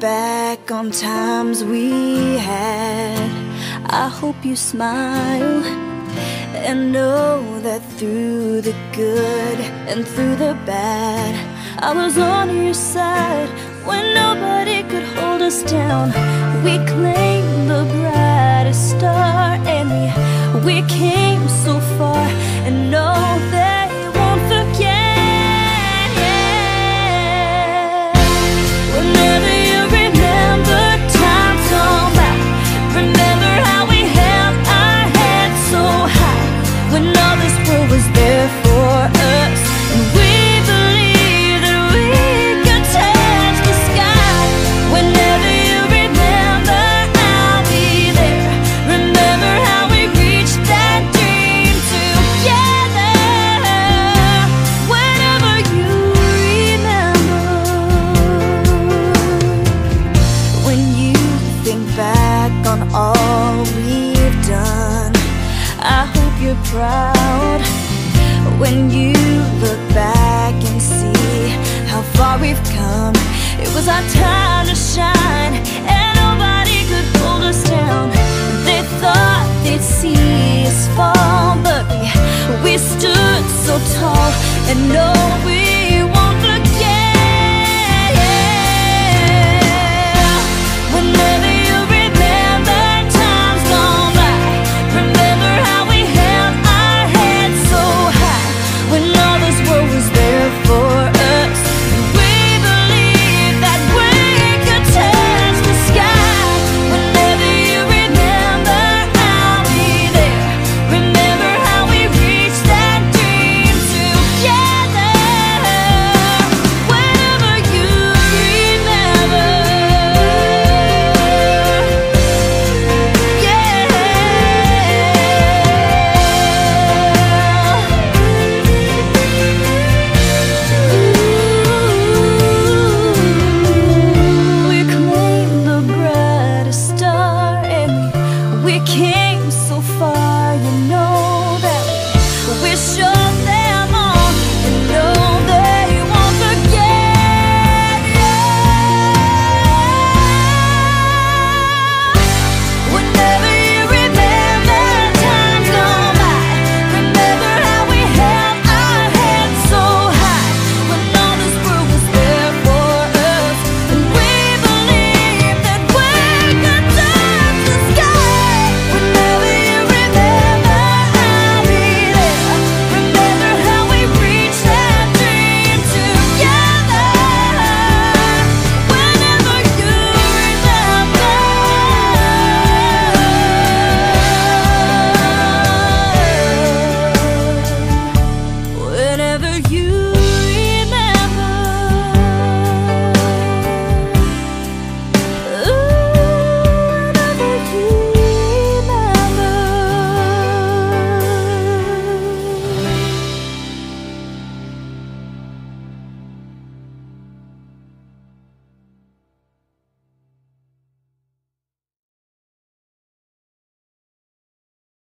back on times we had, I hope you smile and know that through the good and through the bad, I was on your side when nobody could hold us down. We claimed the brightest star and we, we came proud. When you look back and see how far we've come, it was our time to shine, and nobody could hold us down. They thought they'd see us fall, but we, we stood so tall and know we can't